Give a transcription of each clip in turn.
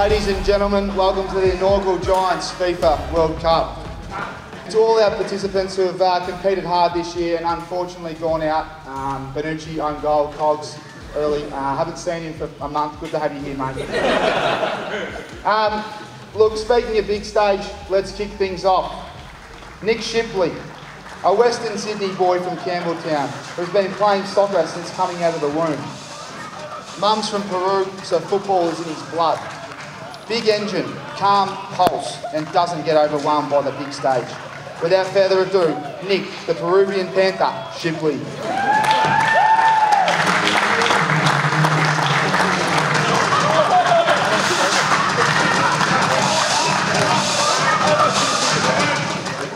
Ladies and gentlemen, welcome to the inaugural Giants FIFA World Cup. To all our participants who have uh, competed hard this year and unfortunately gone out, um, Bonucci on goal, Cogs early. Uh, haven't seen him for a month. Good to have you here, mate. um, look, speaking of big stage, let's kick things off. Nick Shipley, a Western Sydney boy from Campbelltown, who's been playing soccer since coming out of the womb. Mum's from Peru, so football is in his blood. Big engine, calm pulse, and doesn't get overwhelmed by the big stage. Without further ado, Nick, the Peruvian Panther, Shipley.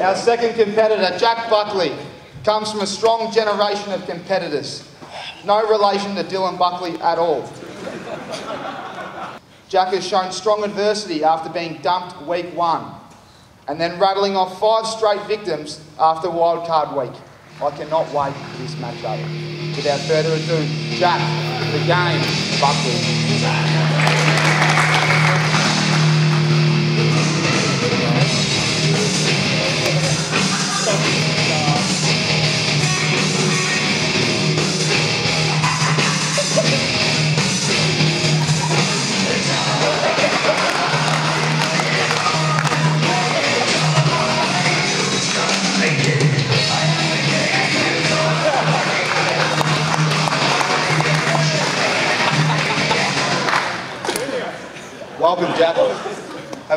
Our second competitor, Jack Buckley, comes from a strong generation of competitors. No relation to Dylan Buckley at all. Jack has shown strong adversity after being dumped week one and then rattling off five straight victims after wildcard week. I cannot wait for this matchup. Without further ado, Jack, the game, Buckley.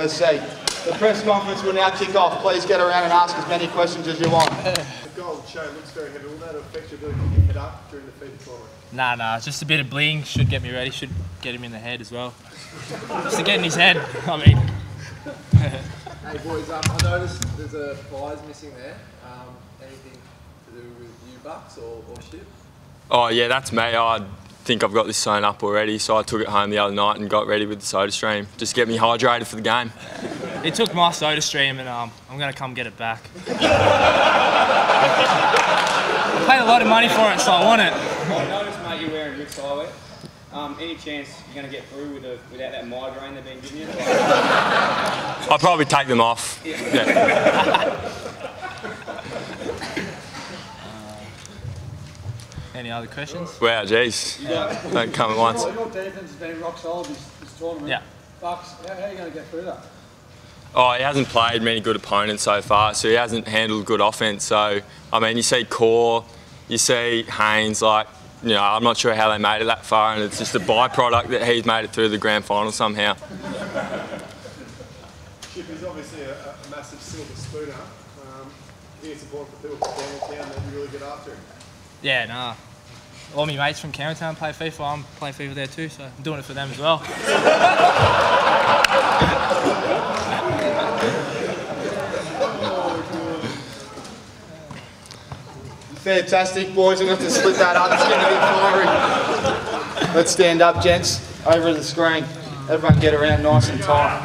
Have a seat. The press conference will now kick off. Please get around and ask as many questions as you want. The gold show looks very heavy. Will that affect your ability to get your head up during the feed tournament? Nah, nah, just a bit of bling should get me ready, should get him in the head as well. Just to get in his head, I mean. Hey boys, um, I noticed there's a prize missing there. Um, anything to do with you bucks or, or ship? Oh yeah, that's me. I think I've got this sewn up already, so I took it home the other night and got ready with the soda stream, just to get me hydrated for the game. It took my soda stream and um, I'm going to come get it back. I paid a lot of money for it, so I want it. I noticed, mate, you're wearing Rick's eyewear. Um, any chance you're going to get through with a, without that migraine they've been giving you? I'll probably take them off. Yeah. Any other questions? Wow, jeez. Don't come at once. Your defence has been rock solid this, this tournament. Yeah. Bucks, how, how are you going to get through that? Oh, he hasn't played many good opponents so far, so he hasn't handled good offense. So, I mean, you see Corr, you see Haynes, like, you know, I'm not sure how they made it that far, and it's just a byproduct that he's made it through the grand final somehow. Chip is obviously a, a massive silver spooner. Um, I think it's important for people from Campbelltown that you really get after him. Yeah, nah. All my mates from Campbelltown play FIFA. I'm playing FIFA there too, so I'm doing it for them as well. Fantastic, boys. I'm going to have to split that up. It's going to be fiery. Let's stand up, gents, over the screen. Everyone get around nice and tight.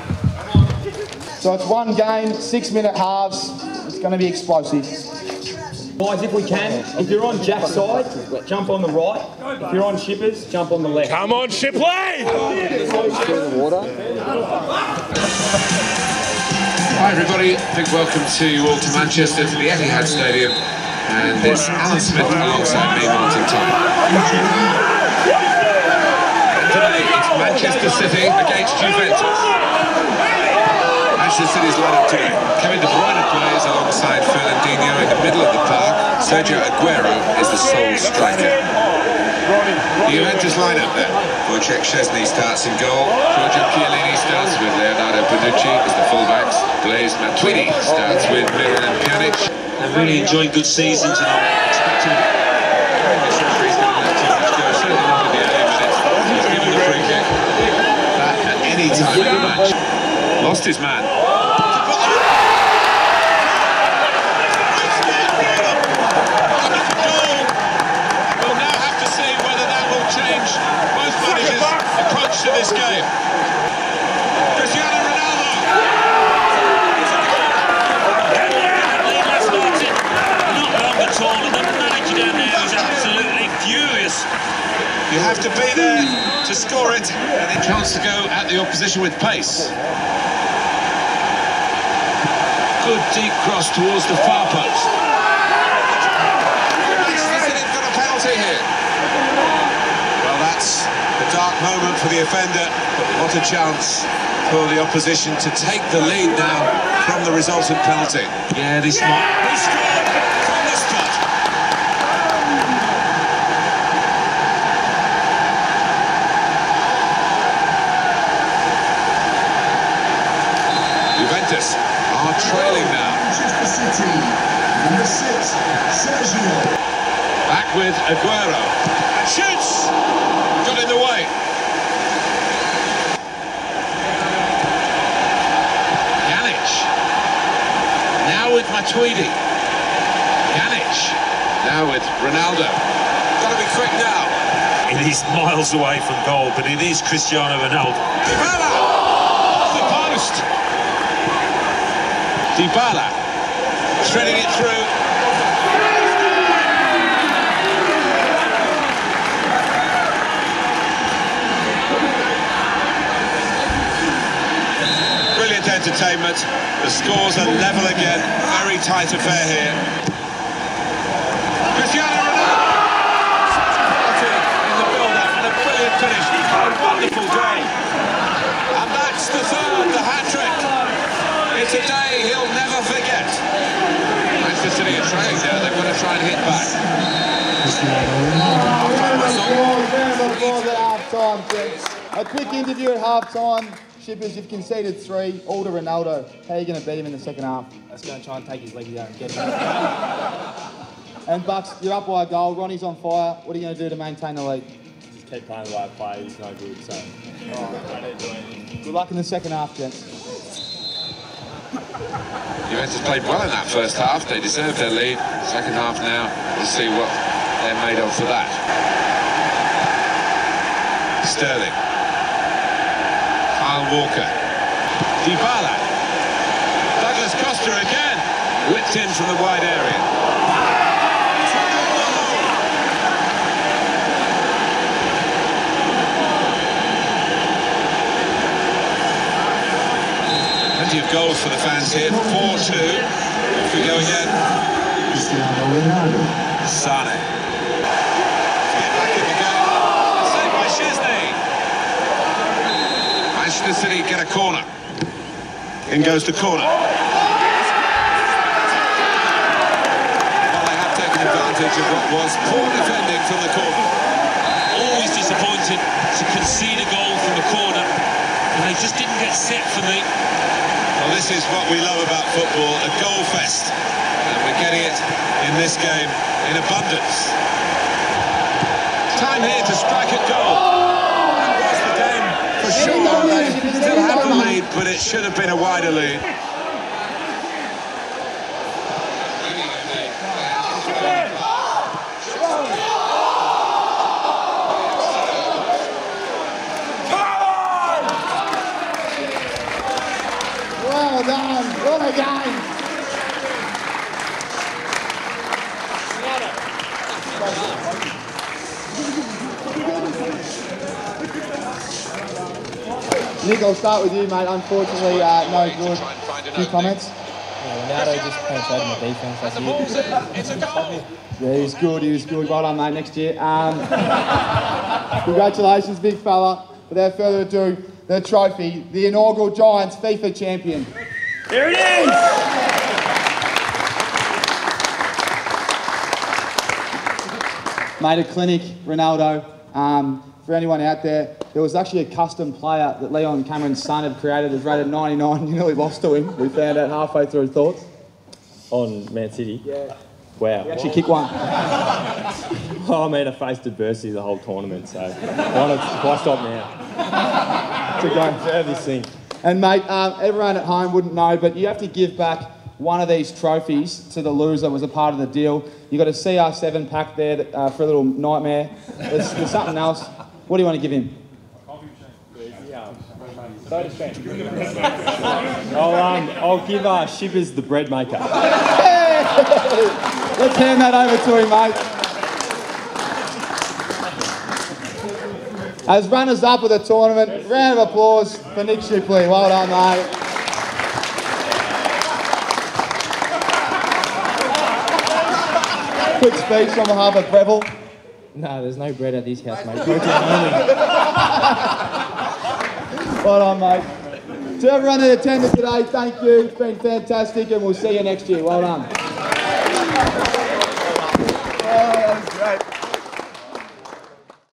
So it's one game, six minute halves. It's going to be explosive. Guys, if we can, if you're on Jack's side, jump on the right. If you're on Shippers, jump on the left. Come on, Shipley! Hi everybody, big welcome to you all to Manchester to the Etihad Stadium and it's Alan Smith alongside me, Martin Tom. Today it's Manchester City against Juventus. Manchester City's lineup team. Kevin De Bruyne plays alongside Fernandinho in the middle of the park. Sergio Aguero is the sole striker. The Juventus lineup then. Wojciech Szczesny starts in goal. Giorgio Chiellini starts with Leonardo Bonucci as the fullbacks. Blaise Matuidi starts with Miralem Pjanic. They've really enjoyed good seasons and I'm expecting This referee's going to let too much go. Certainly not going to be at 8 minutes. He's given the free. That at any time in the match. Lost his man. We'll now have to see whether that will change both managers' approach to this game. Cristiano Ronaldo. not long at all and the manager down there is absolutely furious. You have to be there to score it, and a chance to go at the opposition with pace. Good deep cross towards the far post. Manchester City have got a penalty here. Well, that's a dark moment for the offender, but what a chance for the opposition to take the lead now from the resultant penalty. Yeah, this might. He scored from the spot. Juventus trailing now. City, number six, Sergio. Back with Aguero. And shoots! Got in the way. Pjanic. Now with Matuidi. Pjanic. Now with Ronaldo. Got to be quick now. It is miles away from goal, but it is Cristiano Ronaldo. Dybala! Off the post. Dybala. Threading it through. Brilliant entertainment. The scores are level again. Very tight affair here. Cristiano Ronaldo. In the build-up and a brilliant finish. A wonderful day. And that's the third, the hat-trick. It's a day. Manchester City are trailing there. They're going to try and hit back. Applause at half time, gents. A quick interview at half time. Shippers, you've conceded three, all to Ronaldo. How are you going to beat him in the second half? Let's go and try and take his legs out and get him. And Bucks, you're up by a goal. Ronnie's on fire. What are you going to do to maintain the lead? Just keep playing the way I play. He's no good, so I don't do anything. Good luck in the second half, gents. Juventus played well in that first half. They deserved their lead. Second half now, we'll see what they're made of for that. Sterling. Kyle Walker. Dybala. Douglas Costa again. Whipped in from the wide area. Plenty of goals for the fans here. 4-2. Off we go again. Cristiano Ronaldo. Sane. Get back in the game. Saved by Szczesny. Manchester City get a corner. In goes the corner. Well, they have taken advantage of what was poor defending from the corner. Always disappointed to concede a goal from a corner, and they just didn't get set for me. Well, this is what we love about football, a goal fest. And we're getting it in this game in abundance. Time here to strike a goal. That was the game for sure. They still have the lead, but it should have been a wider lead. Well done. What a game. Nick, I'll start with you, mate. Unfortunately, uh, no good. Few comments? Yeah, Ronaldo just penetrated my defence. That's it. It's a goal. Yeah, he was good. He was good. Well done, mate. Next year. Um, congratulations, big fella. Without further ado, the trophy, the inaugural Giants FIFA champion. Here it is! Made a clinic, Ronaldo. Um, for anyone out there, there was actually a custom player that Leon Cameron's son had created. It was rated 99. You nearly lost to him. We found out halfway through his thoughts. On Man City? Yeah. Wow. He actually kicked one. Oh, I mean, I faced adversity the whole tournament, so why, not, why stop now? To go. Deserve this thing. And mate, um, everyone at home wouldn't know, but you have to give back one of these trophies to the loser was a part of the deal. You got a CR7 pack there that, uh, for a little nightmare. There's, there's something else. What do you want to give him? I'll, um, I'll give uh, Shivers the bread maker. Let's hand that over to him, mate. As runners up of the tournament, round of applause for Nick Shipley. Well done, mate. Quick speech on behalf of Breville. No, there's no bread at this house, mate. Protein only. Well done, mate. To everyone that attended today, thank you. It's been fantastic, and we'll see you next year. Well done. Oh, that was great.